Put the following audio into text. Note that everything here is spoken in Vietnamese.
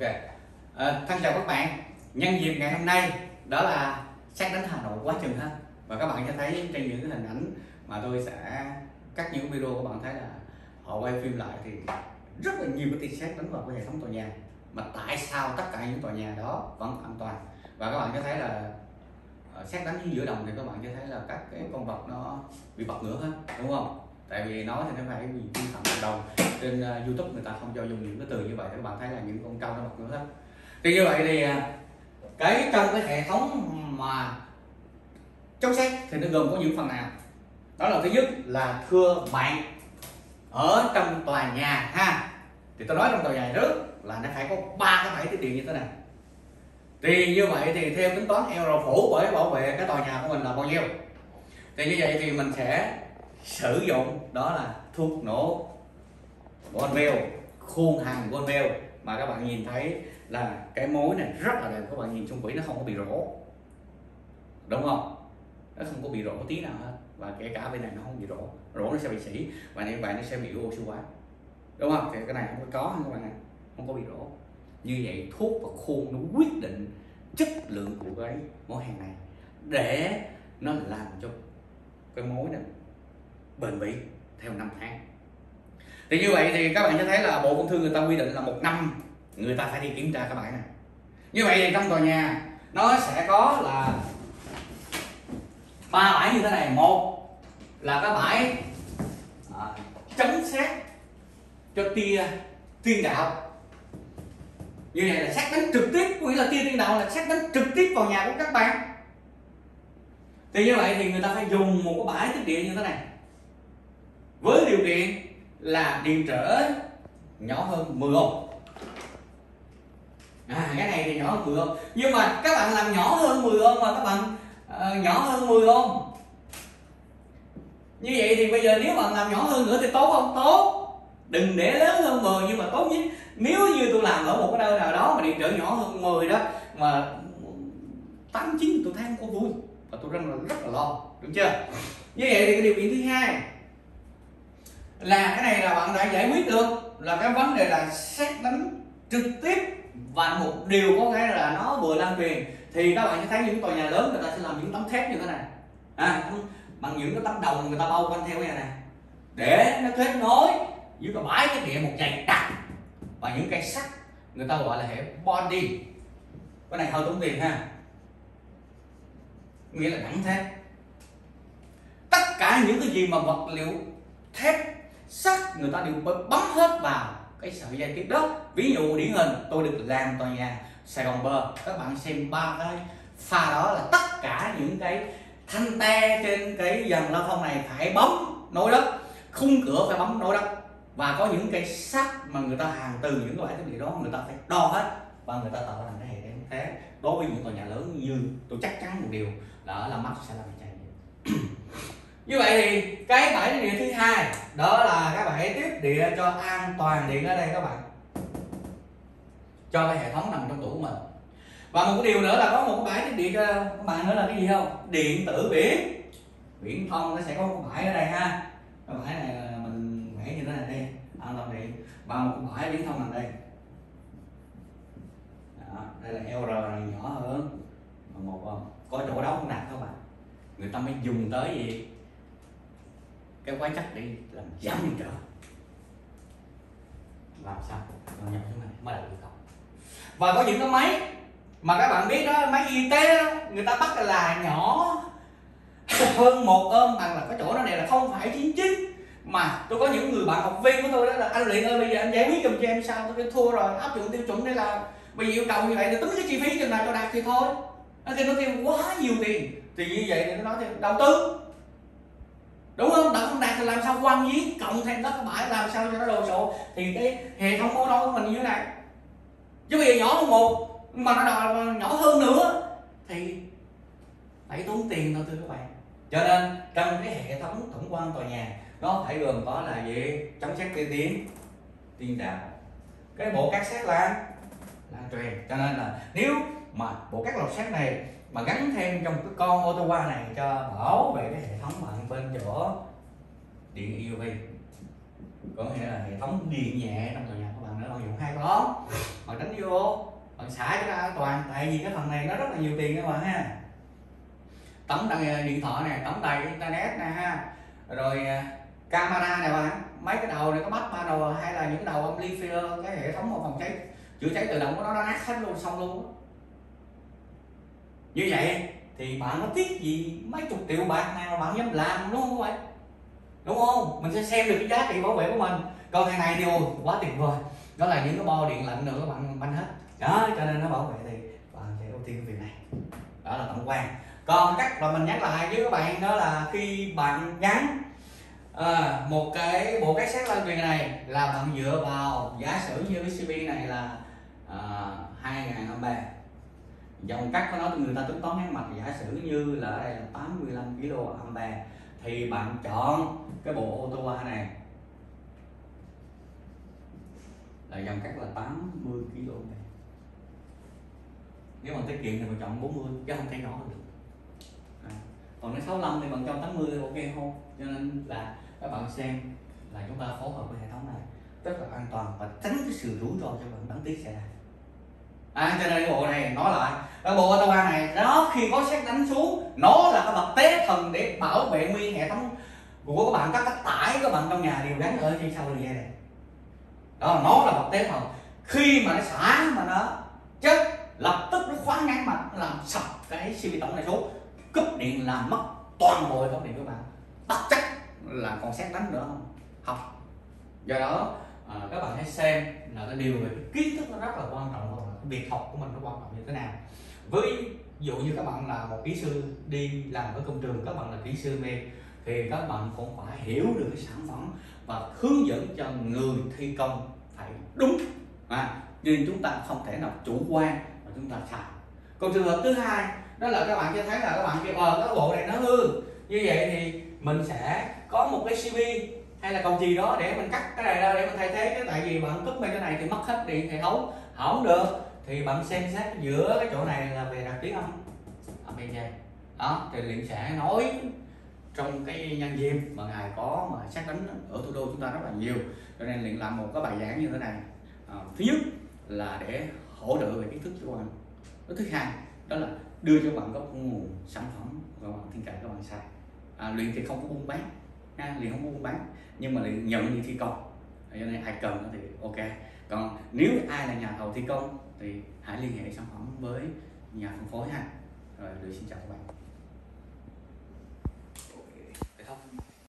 ok. À, thân chào các bạn. Nhân dịp ngày hôm nay đó là xét đánh hà nội quá chừng ha. Và các bạn sẽ thấy trên những cái hình ảnh mà tôi sẽ cắt những video các bạn thấy là họ quay phim lại thì rất là nhiều cái tia sét đánh vào cái hệ thống tòa nhà. Mà tại sao tất cả những tòa nhà đó vẫn an toàn? Và các bạn sẽ thấy là ờ, xét đánh giữa đồng thì các bạn sẽ thấy là các cái con vật nó bị bật ngửa hết đúng không? Tại vì nói thì nó phải bị vi phạm cộng đồng. Trên uh, youtube người ta không cho dùng những cái từ như vậy các bạn thấy là những con trâu nó mặc nữa hết thì như vậy thì ờ, cái trong cái hệ thống mà chống xét thì nó gồm có những phần nào? Đó là thứ nhất là thưa bạn ở trong tòa nhà ha. Thì tôi nói trong tòa nhà trước là nó phải có ba cái máy tiết điện như thế này. Thì như vậy thì theo tính toán eo phủ bởi bảo vệ cái tòa nhà của mình là bao nhiêu? Thì như vậy thì mình sẽ sử dụng, đó là thuốc nổ Bonville khuôn hàng Bonville mà các bạn nhìn thấy là cái mối này rất là đẹp, các bạn nhìn xung quỷ nó không có bị rỗ đúng không? Nó không có bị rỗ tí nào hết và kể cả bên này nó không bị rỗ rỗ nó sẽ bị sỉ và như vậy nó sẽ bị oxy hóa. Đúng không? Thì cái này không có có các bạn này không có bị rỗ như vậy, thuốc và khuôn nó quyết định chất lượng của cái mối hàng này để nó làm cho cái mối này bền bỉ theo năm tháng. Thì như vậy thì các bạn sẽ thấy là bộ công thương người ta quy định là một năm người ta phải đi kiểm tra các bạn này như vậy thì trong tòa nhà nó sẽ có là ba bãi như thế này. Một là cái bãi à, chống xét cho tia tiên đạo. Như vậy là xét đánh trực tiếp có nghĩa là tia tiên đạo là xét đánh trực tiếp vào nhà của các bạn. Thì như vậy thì người ta phải dùng một cái bãi tiếp điện như thế này với điều kiện là điện trở nhỏ hơn 10 ohm à cái này thì nhỏ hơn 10 ohm nhưng mà các bạn làm nhỏ hơn 10 ohm mà các bạn uh, nhỏ hơn 10 ohm như vậy thì bây giờ nếu bạn làm nhỏ hơn nữa thì tốt không? Tốt. Đừng để lớn hơn 10 nhưng mà tốt nhất. Nếu như tôi làm ở một cái nơi nào đó mà điện trở nhỏ hơn 10 đó mà tám chín tôi thấy không có vui và tôi rất là rất là lo. Đúng chưa? Như vậy thì cái điều kiện thứ hai là cái này là bạn đã giải quyết được. Là cái vấn đề là xét đánh trực tiếp và một điều có cái là nó vừa lan truyền. Thì các bạn sẽ thấy những tòa nhà lớn người ta sẽ làm những tấm thép như thế này. À, bằng những cái tấm đồng người ta bao quanh theo cái này để nó kết nối giữa cái bãi cái địa một dày đặc và những cây sắt người ta gọi là hệ body. Cái này hơi tốn tiền ha. Nghĩa là đẳng thép. Tất cả những cái gì mà vật liệu thép sắt người ta đều bấm hết vào cái sợi dây tiếp đó. Ví dụ điển hình, tôi được làm tòa nhà Sài Gòn bờ. Các bạn xem ba cái pha đó là tất cả những cái thanh te trên cái dàn lao thông này phải bấm nối đất. Khung cửa phải bấm nối đất. Và có những cái sắt mà người ta hàng từ những cái bãi thiết bị đó, người ta phải đo hết. Và người ta tạo thành cái hệ thống thế đối với những tòa nhà lớn như tôi chắc chắn một điều là ở Mắt sẽ là bị như vậy thì cái bãi điện thứ hai đó là cái bãi tiếp địa cho an toàn điện ở đây các bạn. Cho cái hệ thống nằm trong tủ của mình. Và một cái điều nữa là có một cái bãi tiếp điện cho ờ, các bạn nữa là cái gì không? Điện tử biển. Biển thông nó sẽ có một bãi ở đây ha. Cái bãi này ờ, mình vẽ như thế này đi an toàn điện. Và một cái bãi biển thông nằm đây. Đó, đây là LR này nhỏ hơn. Một ờ, có chỗ đó không đặt các bạn. Người ta mới dùng tới gì cái hóa chất để làm giảm điện trở làm sao? Nó nhập xuống này mới là yêu cầu. Và có những cái máy mà các bạn biết đó máy y tế đó, người ta bắt là nhỏ hơn một ôm bằng là cái chỗ đó này là không phải chín chín mà tôi có những người bạn học viên của tôi đó là anh luyện ơi bây giờ anh giải quyết giùm cho em sao? Tôi thua rồi áp dụng tiêu chuẩn để làm bây giờ yêu cầu như vậy thì tính cái chi phí chừng nào cho đạt thì thôi. Nó kêu nó kêu quá nhiều tiền. Thì như vậy thì nó nói thì đầu tư đúng không? Đặng không đạt thì làm sao quan giếng cộng thêm đất bãi, làm sao cho nó đồ sộ? Thì cái hệ thống mô đo của mình như thế này. Chứ bây giờ nhỏ hơn một, mà nó đòi nhỏ hơn nữa, thì phải tốn tiền đâu thưa các bạn. Cho nên, trong cái hệ thống tổng quan tòa nhà, nó phải gồm có là gì? Chống xét tiên tiến, tiên đạo. Cái bộ cát xét là lan truyền. Cho nên là, nếu mà bộ cát lọc xét này mà gắn thêm trong cái con ô tô qua này cho bảo vệ cái hệ thống bạn bên chỗ điện UV có nghĩa là hệ thống điện nhẹ trong tòa nhà của bạn nữa bạn dùng hai con. Bạn đánh vô, bạn xả cho nó an toàn. Tại vì cái phần này nó rất là nhiều tiền các bạn ha. Tấm đăng à, điện thoại này tấm đầy internet nè ha. Rồi à, camera này bạn. Mấy cái đầu này có bắt ba đầu à, hay là những đầu amplifier cái hệ thống phòng cháy, chữa cháy tự động của nó nó nát hết luôn, xong luôn như vậy thì bạn có tiếc gì mấy chục triệu bạc này mà bạn dám làm đúng không các đúng không? Mình sẽ xem được cái giá trị bảo vệ của mình. Còn thằng này thì ôi, quá tuyệt vời. Đó là những cái bo điện lạnh nữa các bạn banh hết. Đó cho nên nó bảo vệ thì bạn sẽ ưu tiên cái việc này. Đó là tổng quan. Còn cách mà mình nhắc lại với các bạn đó là khi bạn gắn à, một cái bộ cách xét lan truyền này là bạn dựa vào giả sử như cái cb này là ờ, à, 2000 ampere dòng cắt của nó người ta tính toán ngắn mạch. Giả sử như là ở đây là 85 kA thì bạn chọn cái bộ ô tô này. Là dòng cắt là 80 kA nếu mà tiết kiệm thì mình chọn 40 chứ không thể nhỏ được. À. còn nếu 65 thì bạn cho 80 thì ok không? Cho nên là các bạn xem là chúng ta phối hợp với hệ thống này rất là an toàn và tránh cái sự rủi ro cho bạn đáng tiếc xảy ra à, cho nên cái bộ này nói lại. Cái bộ autoba này nó khi có xét đánh xuống nó là cái bậc tế thần để bảo vệ nguyên hệ thống của các bạn các cái tải các bạn trong nhà đều gắn ở trên sau đường dây này. Đó nó là bậc tế thần. Khi mà nó xả mà nó chết lập tức nó khóa ngang mạch làm sập cái siêu vi tổng này xuống. Cúp điện làm mất toàn bộ hệ thống điện của bạn. Tất chắc là còn xét đánh nữa không? Học do đó à, các bạn hãy xem là cái điều về kiến thức nó rất là quan trọng việc học của mình nó quan trọng như thế nào. Với ví dụ như các bạn là một kỹ sư đi làm ở công trường các bạn là kỹ sư mê thì các bạn cũng phải hiểu được cái sản phẩm và hướng dẫn cho người thi công phải đúng. À, nhưng chúng ta không thể nào chủ quan mà chúng ta sai. Còn trường hợp thứ hai đó là các bạn sẽ thấy là các bạn kêu ờ cái bộ này nó hư. Như vậy thì mình sẽ có một cái cv hay là cầu gì đó để mình cắt cái này ra để mình thay thế. Cái tại vì bạn cúp bên cái này thì mất hết điện hệ thống. Không được thì bạn xem xét giữa cái chỗ này là về đặc tiếng âm âm bên dây đó thì liền sẽ nói trong cái nhân viên mà ngài có mà sát đánh ở thủ đô chúng ta rất là nhiều. Cho nên liền làm một cái bài giảng như thế này. À, thứ nhất là để hỗ trợ về kiến thức cho bạn. Cái thứ hai đó là đưa cho bạn có nguồn sản phẩm và bạn tin cậy các bạn sai à, luyện thì không có buôn bán ha, luyện không có buôn bán nhưng mà luyện nhận như thi công. Cho nên ai cần thì ok. Còn nếu ai là nhà thầu thi công thì hãy liên hệ sản phẩm với nhà phân phối ha. Rồi lời xin chào các bạn.